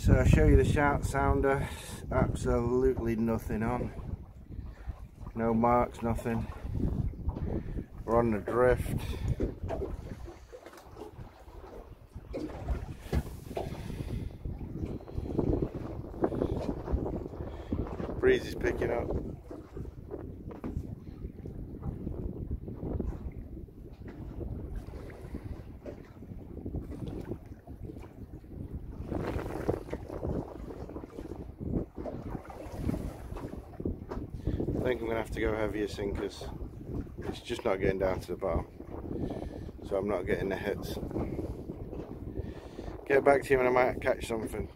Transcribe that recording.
So I'll show you the shout sounder. Absolutely nothing on. No marks, nothing. We're on the drift. Breeze is picking up. Think I'm going to have to go heavier sinkers. It's just not getting down to the bottom. So I'm not getting the hits. Get back to you and I might catch something.